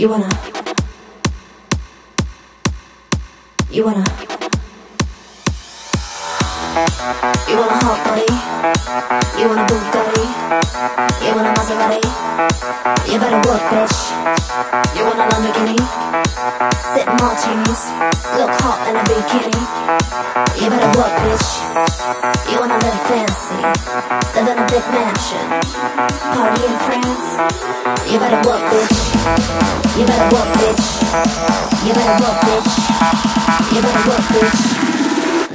You wanna. You wanna. You want a hot body? You want a Bugatti? You want a Maserati? You better work, bitch. You want a Lamborghini? Sit martinis, look hot in a bikini. You better work, bitch. You wanna live fancy, live in a big mansion, party in France. You better work, bitch. You better work, bitch. You better work, bitch. You better work, bitch.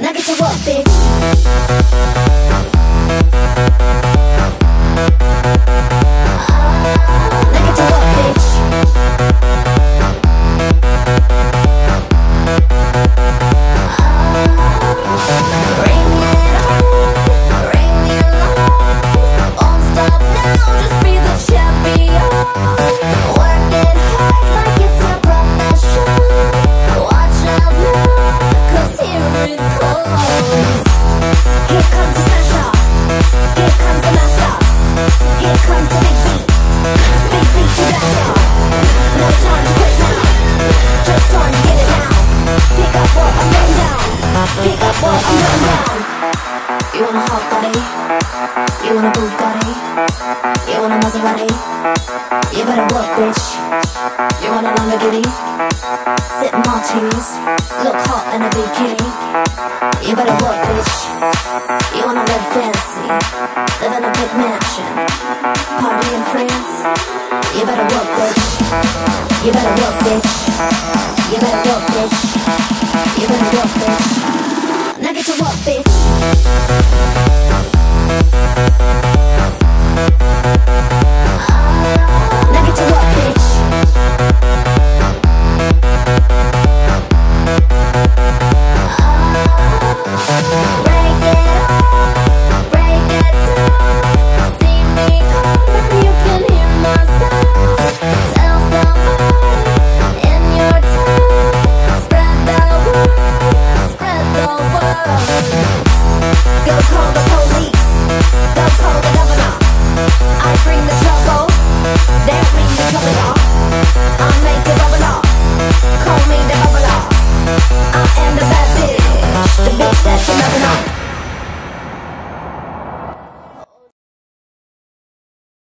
Now get to work, bitch. You want a hot body? You want a Bugatti? You want a Maserati? You better work, bitch. You want a Lamborghini? Sit martinis, look hot in a bikini. You better work, bitch. You wanna live fancy, live in a big mansion, party in France. You better work, bitch. You better work, bitch. You better work, bitch. You better work, bitch. Now get to work, bitch. Go call the